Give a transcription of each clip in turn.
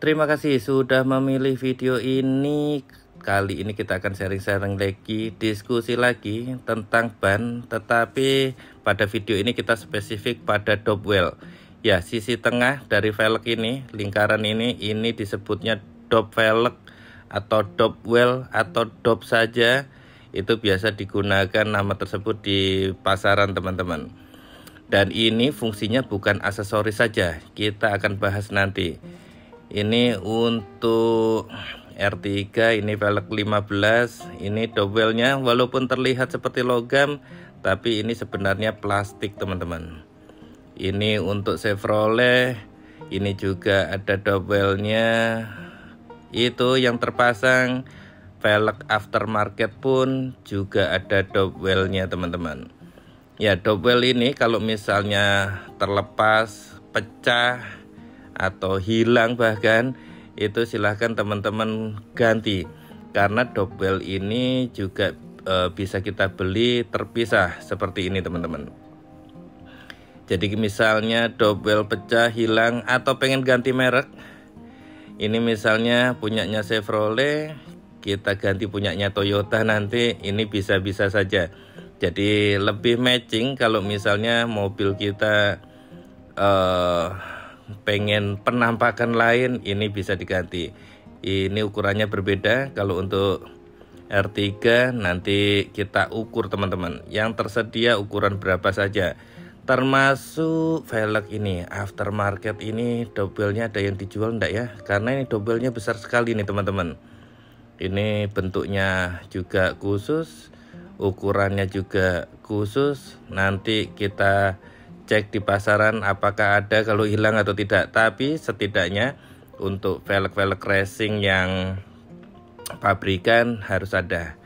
Terima kasih sudah memilih video ini. Kali ini kita akan sharing-sharing lagi, diskusi lagi tentang ban, tetapi pada video ini kita spesifik pada dopwell. Ya, sisi tengah dari velg ini, lingkaran ini, ini disebutnya dop velg atau dopwell atau dop saja. Itu biasa digunakan nama tersebut di pasaran teman-teman. Dan ini fungsinya bukan aksesoris saja, kita akan bahas nanti ini untuk R3 ini velg 15 ini dobelnya walaupun terlihat seperti logam tapi ini sebenarnya plastik teman-teman. Ini untuk Chevrolet ini juga ada dobelnya. Itu yang terpasang velg aftermarket pun juga ada dobelnya teman-teman. Ya dobel ini kalau misalnya terlepas pecah atau hilang bahkan itu silahkan teman-teman ganti. Karena dobel ini juga e, bisa kita beli terpisah seperti ini teman-teman. Jadi misalnya dobel pecah hilang atau pengen ganti merek ini misalnya punyanya Chevrolet kita ganti punyanya Toyota nanti ini bisa-bisa saja. Jadi lebih matching kalau misalnya mobil kita uh, pengen penampakan lain ini bisa diganti. Ini ukurannya berbeda. Kalau untuk R3 nanti kita ukur teman-teman. Yang tersedia ukuran berapa saja. Termasuk velg ini aftermarket ini dobelnya ada yang dijual enggak ya? Karena ini dobelnya besar sekali nih teman-teman. Ini bentuknya juga khusus ukurannya juga khusus. Nanti kita cek di pasaran apakah ada kalau hilang atau tidak. Tapi setidaknya untuk velg-velg racing yang pabrikan harus ada.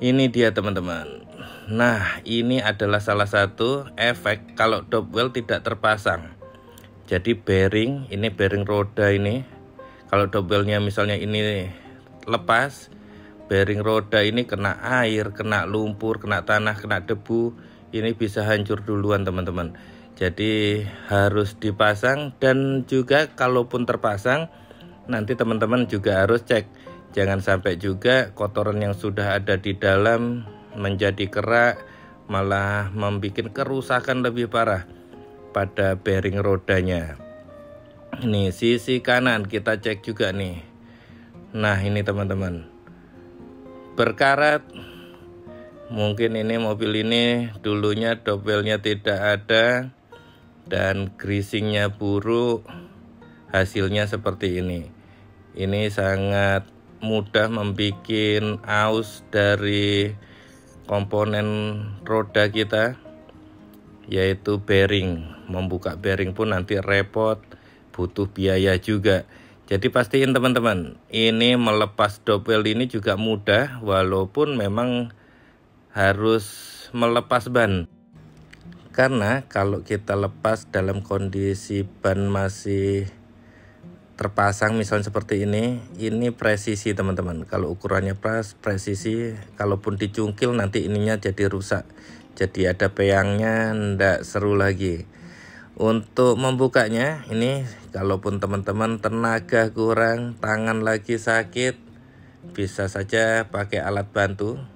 Ini dia teman-teman. Nah ini adalah salah satu efek kalau dopwell tidak terpasang. Jadi bearing ini bearing roda ini. Kalau dopwellnya misalnya ini lepas bearing roda ini kena air kena lumpur kena tanah kena debu ini bisa hancur duluan teman-teman. Jadi harus dipasang dan juga kalaupun terpasang nanti teman-teman juga harus cek. Jangan sampai juga kotoran yang sudah ada di dalam menjadi kerak malah membuat kerusakan lebih parah pada bearing rodanya. Ini sisi kanan kita cek juga nih. Nah ini teman-teman. Berkarat mungkin ini mobil ini dulunya dobelnya tidak ada dan greasingnya buruk. Hasilnya seperti ini. Ini sangat mudah membuat aus dari komponen roda kita yaitu bearing. Membuka bearing pun nanti repot butuh biaya juga. Jadi pastiin teman-teman ini melepas dobel ini juga mudah walaupun memang harus melepas ban. Karena kalau kita lepas dalam kondisi ban masih terpasang misalnya seperti ini ini presisi teman-teman. Kalau ukurannya pas presisi. Kalaupun dicungkil nanti ininya jadi rusak. Jadi ada peangnya ndak seru lagi. Untuk membukanya ini kalaupun teman-teman tenaga kurang tangan lagi sakit bisa saja pakai alat bantu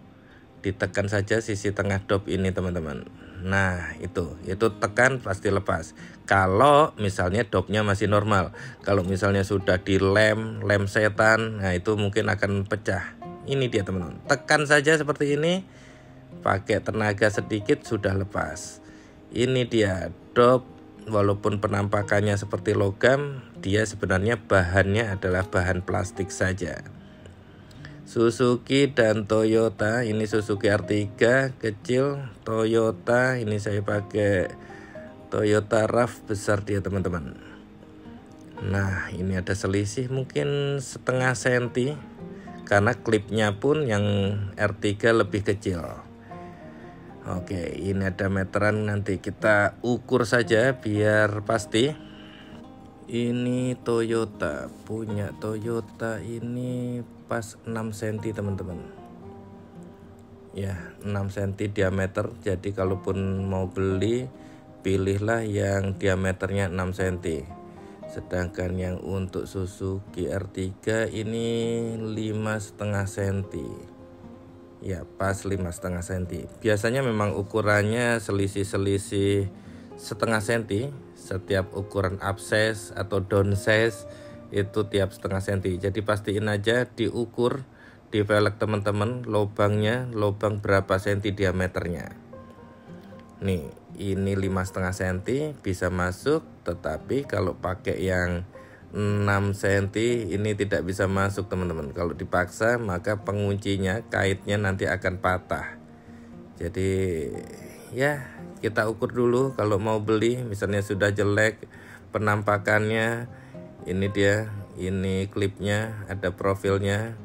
ditekan saja sisi tengah dop ini teman-teman. Nah itu. Itu tekan pasti lepas. Kalau misalnya dopnya masih normal. Kalau misalnya sudah dilem lem setan nah itu mungkin akan pecah. Ini dia teman-teman. Tekan saja seperti ini. Pakai tenaga sedikit sudah lepas. Ini dia dop. Walaupun penampakannya seperti logam dia sebenarnya bahannya adalah bahan plastik saja Suzuki dan Toyota. Ini Suzuki R3 kecil. Toyota ini saya pakai Toyota RAV besar dia teman-teman. Nah ini ada selisih mungkin setengah senti karena klipnya pun yang R3 lebih kecil. Oke ini ada meteran nanti kita ukur saja biar pasti ini Toyota punya Toyota ini pas 6 cm teman-teman. Ya 6 cm diameter. Jadi kalaupun mau beli pilihlah yang diameternya 6 cm sedangkan yang untuk Suzuki R3 ini lima setengah senti. Ya pas lima setengah senti. Biasanya memang ukurannya selisih-selisih setengah senti setiap ukuran upsize atau downsize itu tiap setengah senti. Jadi pastiin aja diukur di velg teman-teman lubangnya lubang berapa senti diameternya. Nih ini lima setengah senti bisa masuk tetapi kalau pakai yang 6 cm ini tidak bisa masuk teman-teman. Kalau dipaksa maka penguncinya kaitnya nanti akan patah. Jadi ya kita ukur dulu kalau mau beli misalnya sudah jelek penampakannya ini dia ini klipnya ada profilnya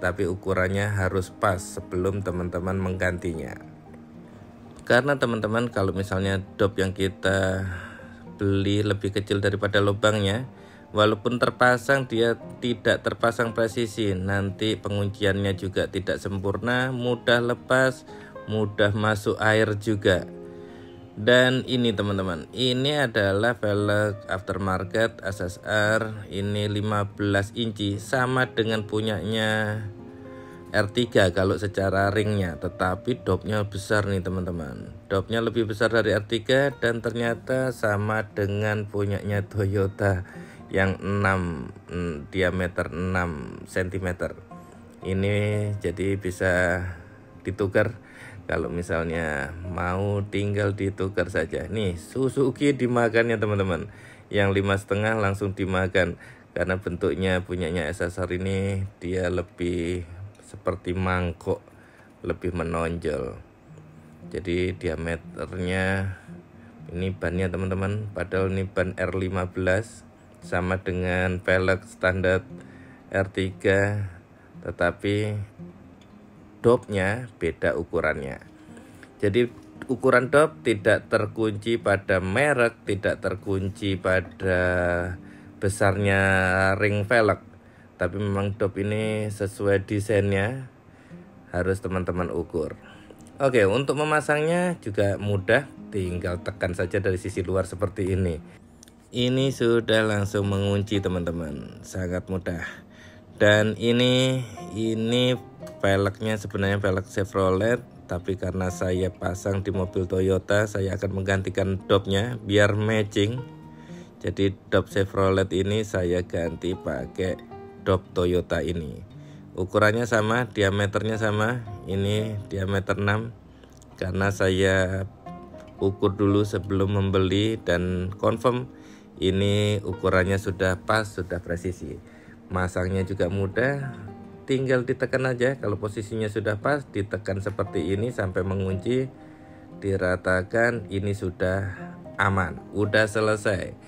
tapi ukurannya harus pas sebelum teman-teman menggantinya. Karena teman-teman kalau misalnya dop yang kita beli lebih kecil daripada lubangnya Walaupun terpasang dia tidak terpasang presisi. Nanti pengunciannya juga tidak sempurna Mudah lepas Mudah masuk air juga. Dan ini teman-teman Ini adalah velg aftermarket SSR Ini 15 inci Sama dengan punyanya R3 kalau secara ringnya. Tetapi dopnya besar nih teman-teman. Dopnya lebih besar dari R3 dan ternyata sama dengan punyanya Toyota yang 6 mm, diameter 6 cm ini jadi bisa ditukar kalau misalnya mau tinggal ditukar saja. Nih Suzuki dimakannya teman-teman. Yang lima setengah langsung dimakan. Karena bentuknya punyanya SSR ini dia lebih seperti mangkok lebih menonjol. Jadi diameternya ini bannya teman-teman. Padahal ini ban R15 sama dengan velg standar R3 tetapi dopnya beda ukurannya. Jadi ukuran dop tidak terkunci pada merek tidak terkunci pada besarnya ring velg. Tapi memang dop ini sesuai desainnya harus teman-teman ukur. Oke untuk memasangnya juga mudah tinggal tekan saja dari sisi luar seperti ini. Ini sudah langsung mengunci teman-teman. Sangat mudah. Dan ini ini velgnya sebenarnya velg Chevrolet tapi karena saya pasang di mobil Toyota saya akan menggantikan dopnya biar matching. Jadi dop Chevrolet ini saya ganti pakai dop Toyota ini. Ukurannya sama diameternya sama ini diameter 6 karena saya ukur dulu sebelum membeli dan confirm ini ukurannya sudah pas sudah presisi. Masangnya juga mudah tinggal ditekan aja. Kalau posisinya sudah pas ditekan seperti ini sampai mengunci diratakan ini sudah aman udah selesai.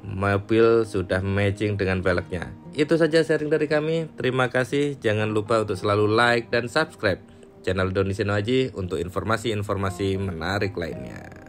Mobil sudah matching dengan velgnya. Itu saja sharing dari kami. Terima kasih. Jangan lupa untuk selalu like dan subscribe channel Doni Senoaji untuk informasi-informasi menarik lainnya